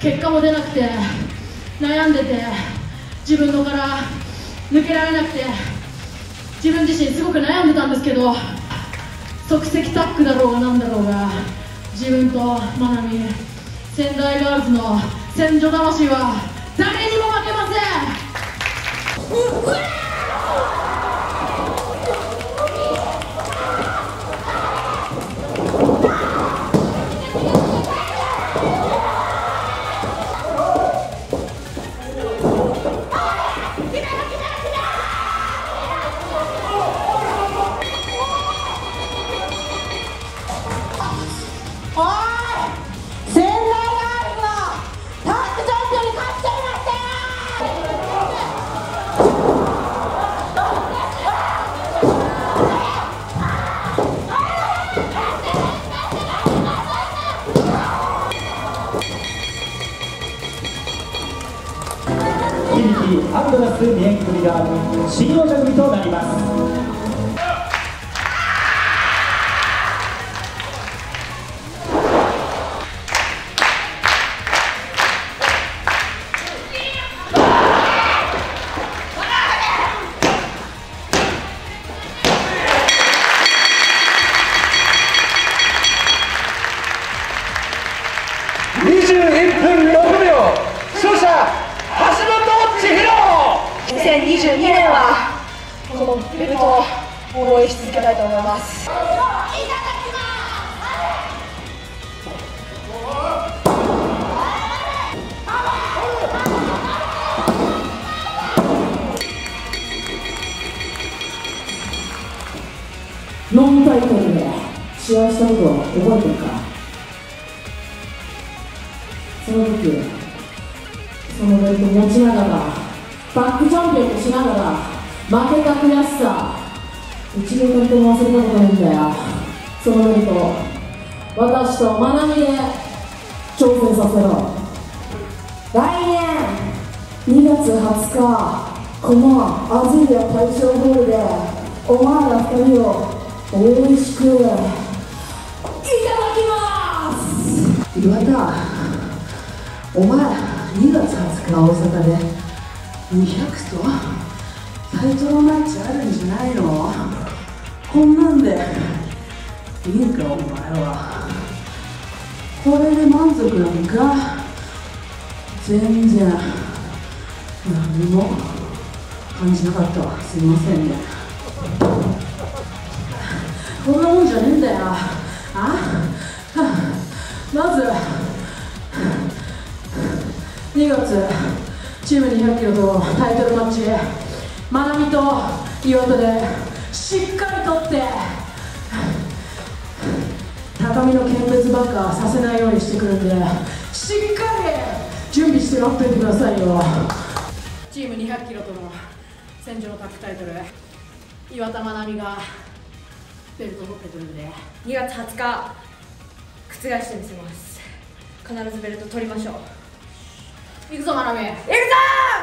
結果も出なくて悩んでて自分のから抜けられなくて自分自身すごく悩んでたんですけど即席タックだろうがなんだろうが自分とまなみ仙台ガールズの戦場魂は Woo! アンドラス宮城組が新王者組となります。2022年はこのベルトを応援し続けたいと思います。ノンタイトルで試合したことを覚えてるか？その時そのベルト持ちながらバックチャンピオンとしながら負けた悔しさ一秒たりとも忘れたことないんだよ。そのベルト私とまなみで挑戦させろ。来年2月20日このアズリア大賞ホールでお前ら2人を美味しくいただきます。岩田お前2月20日大阪で200とタイトルマッチあるんじゃないのこんなんでいいかお前はこれで満足なんか全然何も感じなかったわ。すいませんね。こんなもんじゃねえんだよ。あ？まず2月。チーム200キロとタイトルマッチまなみと岩田でしっかりとって高みの見物ばっかさせないようにしてくるんでしっかり準備して待っていてくださいよ。チーム200キロとの戦場のタッグタイトル岩田まなみがベルトを取ってくるんで2月20日覆してみせます。必ずベルト取りましょう。एग्जाम आराम है एग्जाम